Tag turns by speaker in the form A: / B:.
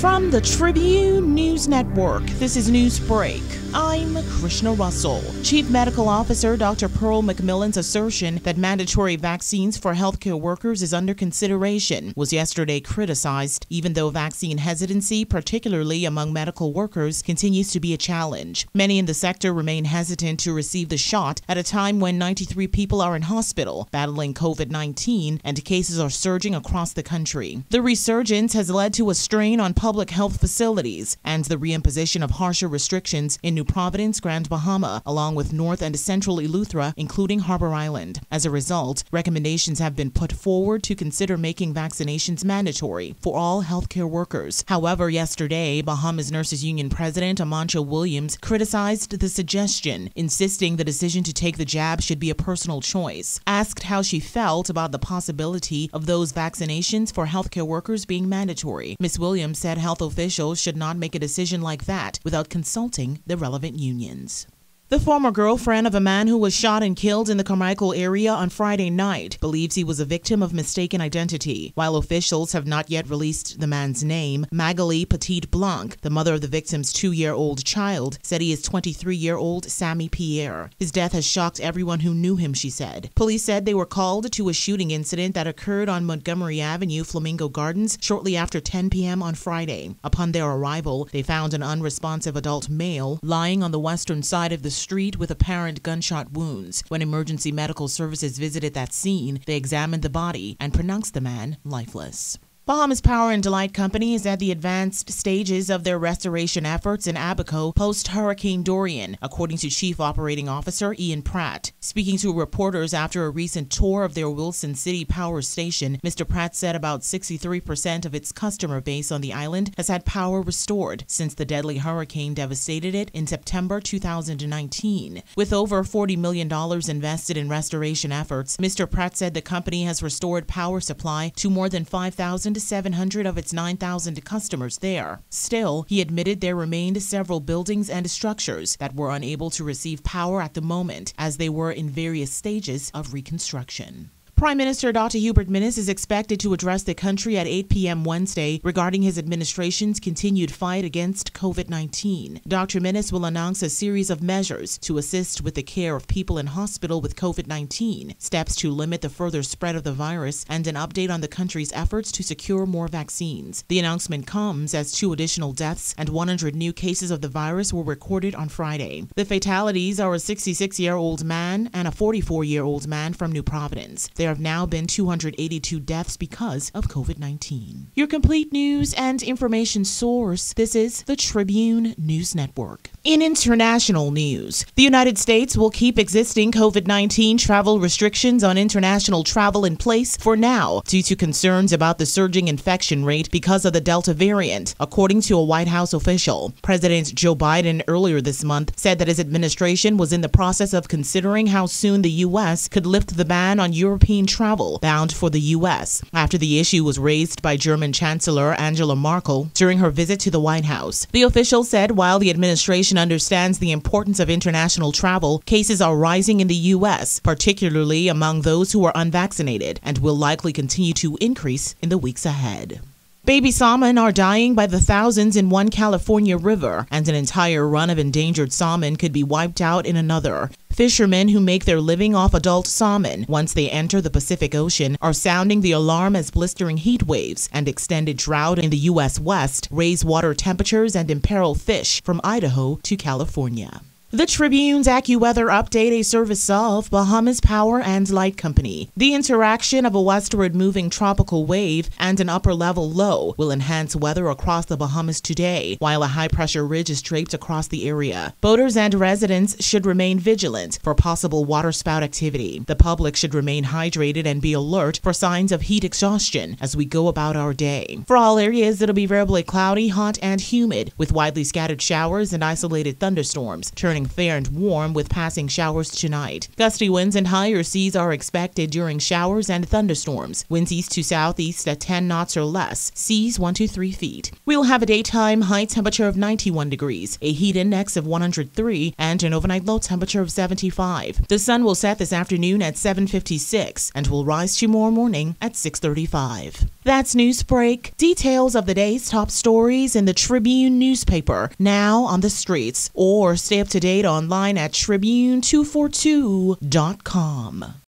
A: From the Tribune News Network, this is Newsbreak. I'm Krishna Russell. Chief Medical Officer Dr. Pearl McMillan's assertion that mandatory vaccines for healthcare workers is under consideration was yesterday criticized, even though vaccine hesitancy, particularly among medical workers, continues to be a challenge. Many in the sector remain hesitant to receive the shot at a time when 93 people are in hospital battling COVID 19 and cases are surging across the country. The resurgence has led to a strain on public health facilities and the reimposition of harsher restrictions in New Providence, Grand Bahama, along with North and Central Eleuthera, including Harbor Island. As a result, recommendations have been put forward to consider making vaccinations mandatory for all healthcare workers. However, yesterday, Bahamas Nurses Union President Amancha Williams criticized the suggestion, insisting the decision to take the jab should be a personal choice. Asked how she felt about the possibility of those vaccinations for healthcare workers being mandatory, Ms. Williams said health officials should not make a decision like that without consulting the relevant unions. The former girlfriend of a man who was shot and killed in the Carmichael area on Friday night believes he was a victim of mistaken identity. While officials have not yet released the man's name, Magali Petit Blanc, the mother of the victim's two year old child, said he is 23 year old Sammy Pierre. His death has shocked everyone who knew him, she said. Police said they were called to a shooting incident that occurred on Montgomery Avenue, Flamingo Gardens, shortly after 10 p.m. on Friday. Upon their arrival, they found an unresponsive adult male lying on the western side of the street with apparent gunshot wounds. When emergency medical services visited that scene, they examined the body and pronounced the man lifeless. Bahamas Power and Light Company is at the advanced stages of their restoration efforts in Abaco post Hurricane Dorian, according to Chief Operating Officer Ian Pratt. Speaking to reporters after a recent tour of their Wilson City power station, Mr. Pratt said about 63% of its customer base on the island has had power restored since the deadly hurricane devastated it in September 2019. With over $40 million invested in restoration efforts, Mr. Pratt said the company has restored power supply to more than 5,000 to 700 of its 9,000 customers there. Still, he admitted there remained several buildings and structures that were unable to receive power at the moment as they were in various stages of reconstruction. Prime Minister Dr. Hubert Minnis is expected to address the country at 8 p.m. Wednesday regarding his administration's continued fight against COVID 19. Dr. Minnis will announce a series of measures to assist with the care of people in hospital with COVID 19, steps to limit the further spread of the virus, and an update on the country's efforts to secure more vaccines. The announcement comes as two additional deaths and 100 new cases of the virus were recorded on Friday. The fatalities are a 66 year old man and a 44 year old man from New Providence. They there have now been 282 deaths because of COVID 19. Your complete news and information source this is the Tribune News Network. In international news, the United States will keep existing COVID 19 travel restrictions on international travel in place for now due to concerns about the surging infection rate because of the Delta variant, according to a White House official. President Joe Biden earlier this month said that his administration was in the process of considering how soon the U.S. could lift the ban on European travel bound for the U.S. after the issue was raised by German Chancellor Angela Merkel during her visit to the White House. The official said while the administration understands the importance of international travel, cases are rising in the U.S., particularly among those who are unvaccinated, and will likely continue to increase in the weeks ahead. Baby salmon are dying by the thousands in one California river, and an entire run of endangered salmon could be wiped out in another. Fishermen who make their living off adult salmon once they enter the Pacific Ocean are sounding the alarm as blistering heat waves and extended drought in the U.S. West raise water temperatures and imperil fish from Idaho to California. The Tribune's AccuWeather update a service of Bahamas Power and Light Company. The interaction of a westward moving tropical wave and an upper level low will enhance weather across the Bahamas today, while a high pressure ridge is draped across the area. Boaters and residents should remain vigilant for possible waterspout activity. The public should remain hydrated and be alert for signs of heat exhaustion as we go about our day. For all areas, it'll be variably cloudy, hot, and humid, with widely scattered showers and isolated thunderstorms, turning turning fair and warm with passing showers tonight. Gusty winds and higher seas are expected during showers and thunderstorms. Winds east to southeast at 10 knots or less. Seas 1 to 3 feet. We'll have a daytime high temperature of 91 degrees, a heat index of 103, and an overnight low temperature of 75. The sun will set this afternoon at 7:56 and will rise tomorrow morning at 6:35. That's Newsbreak. Details of the day's top stories in the Tribune newspaper now on the streets or stay up to date online at tribune242.com.